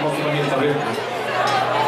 Molto bonita, tá vero?